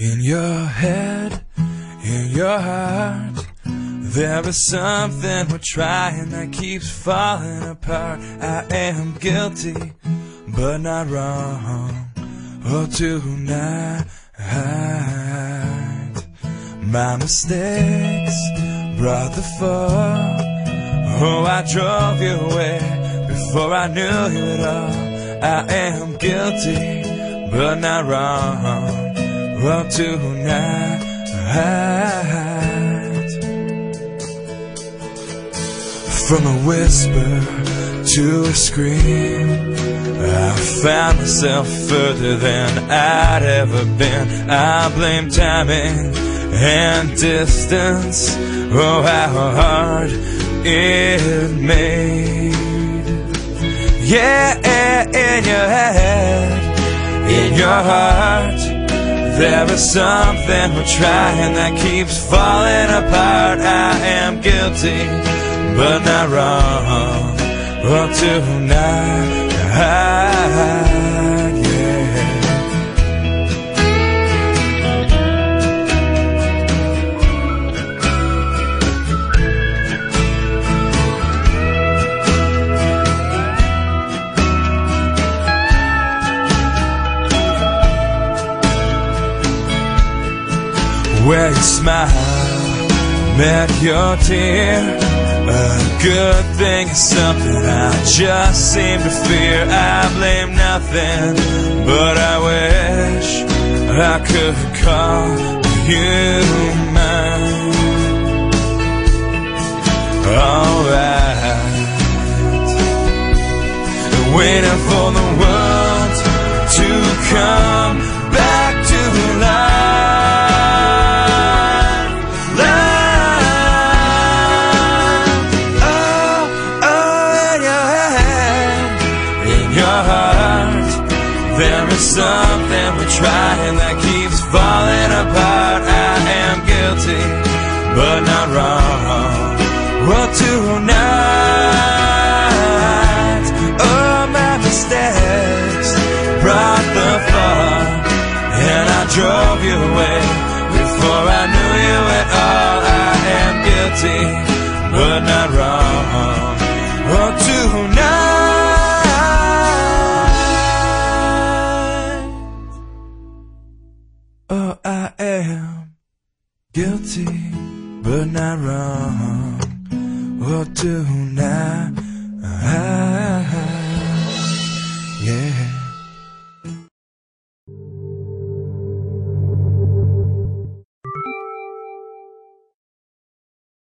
In your head, in your heart, there is something we're trying that keeps falling apart. I am guilty, but not wrong. Oh, tonight, my mistakes brought the fall. Oh, I drove you away before I knew you at all. I am guilty, but not wrong. Oh, tonight. From a whisper to a scream, I found myself further than I'd ever been. I blame timing and distance. Oh, how hard it made. Yeah, in your head, in your heart. There is something we're trying that keeps falling apart. I am guilty, but not wrong. Oh, tonight, where your smile met your tear. A good thing is something I just seem to fear. I blame nothing, but I wish I could call you mine. Alright, waiting for the world there is something we're trying that keeps falling apart. I am guilty, but not wrong. Well, tonight, oh, my mistakes brought the fall, and I drove you away before I knew you at all. I am guilty, but not wrong. Guilty, but not wrong. Oh, tonight, yeah.